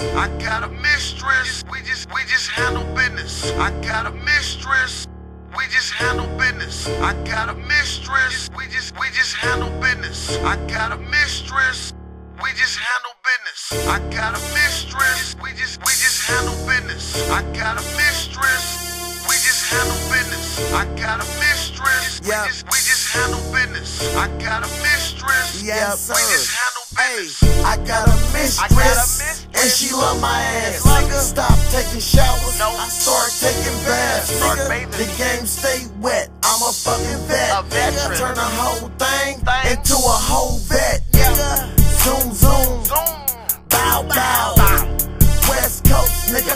I got a mistress. We just we just handle business. I got a mistress. We just handle business. I got a mistress. We just we just handle business. I got a mistress. We just handle business. I got a mistress. We just we just handle business. I got a mistress. We just handle business. I got a mistress. We just we just handle business. I got a mistress. Yes, We sir. just handle Hey. I got a mistress, I got a mistress. And she love my ass. Like her. Stop taking showers, No. I start taking baths. Start nigga. The game stay wet. I'm a fucking vet. A veteran. Turn the whole thing, Thing. into a whole vet. Yeah. Nigga. Zoom zoom, Zoom. bow bow. Bow. West Coast nigga,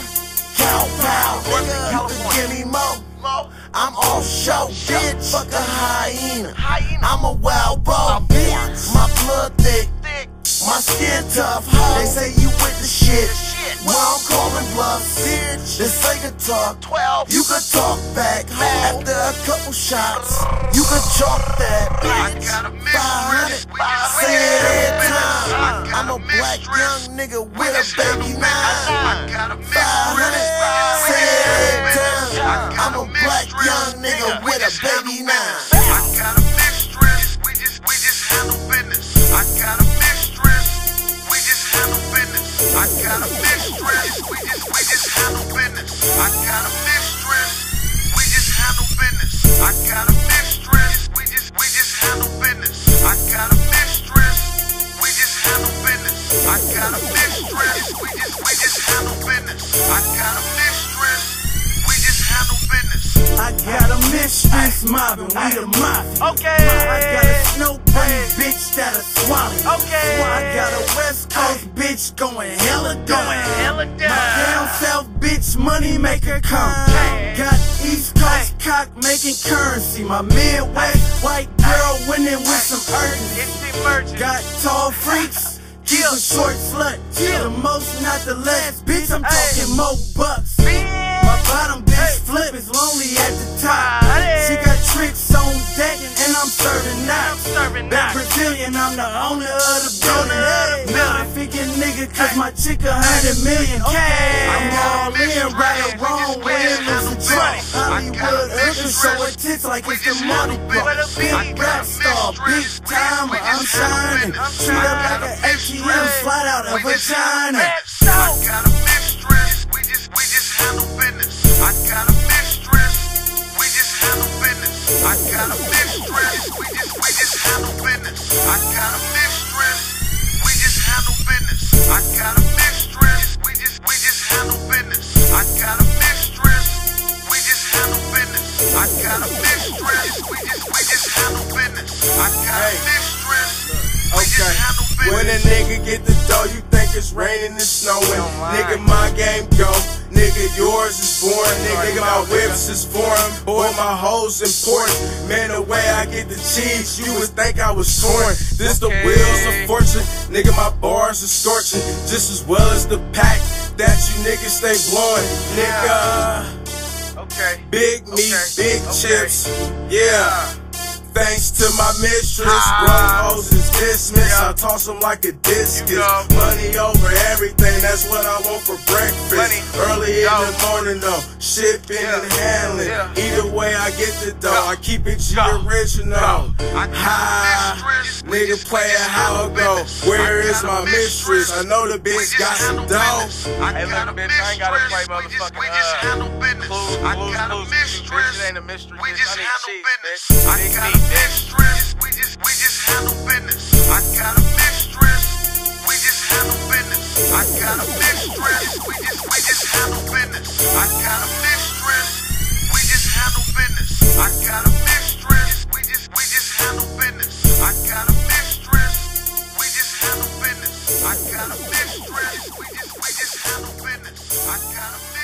cow pow. Nigga, you give me more. Mo. I'm off show, bitch. Fuck a hyena. Hyena. I'm a wild boar, A bitch. My blood thick. My skin tough. They say you with the shit. Well, I'm calling bluffs, bitch. This ain't a talk. 12. You could talk back after a couple shots. You could chalk that, I bitch. got a 500. mistress. We just Say it every time. I'm a black young nigga with a baby nine. I got a 500. Say it I got a mistress. We just we just handle business. I got a mistress. We just handle business. I got a mistress. We just handle business. I got a mistress. We just handle business. I got a mistress. We just handle business. I got a a mistress mobbing, we the mafia. Okay. I got a snow bunny bitch that'll swallow. Okay. I got a West Coast bitch going hella down. Going hella My down. down south bitch money maker come. Hey. Got East Coast cock making currency. My Midwest white girl winning with some urgency. Got tall freaks. A short slut. The most, not the less. Bitch, I'm talking more bucks. My bottom nigga, cause my chick a hundred million K. I'm all in, right or wrong, win, lose and draw. Hollywood urban show her tits like it's the money ball. Big rap star, big timer, I'm shining. Treat her like an ATM, slide out of vagina. Okay. When a nigga get the dough, you think it's raining and snowing. Nigga, my game go. Nigga, yours is foreign. Nigga, my whips is foreign. Boy, my hoes important. Man, the way I get the cheese, you would think I was torn. This the wheels of fortune. Nigga, my bars are scorching. Just as well as the pack that you niggas stay blowing. Nigga, Okay. big meat, Okay. big Okay. chips. Yeah. Thanks to my mistress, Ah. hoes is dismissed. Yeah. I toss them like a discus. Money over everything, that's what I want for breakfast. Money. Early Yo. in the morning though, shipping Yeah. and handling. Yeah. Either way, I get the dough. I keep it G original. I got Ha, a mistress. We nigga just- play it just how handle it go. business. Where I is got a my mistress? I know the bitch got some handle dough. I Hey, got look, a bitch, I ain't gotta play mistress. We just, we motherfucking, just uh, handle business. Clues, I got a mistress. bitch, it ain't a mystery, We just handle business. I Big got a mistress. We just we just handle business. I got a mistress. We just handle business. I got a mistress. We just we just handle business. I got a a. We just we just handle business. I got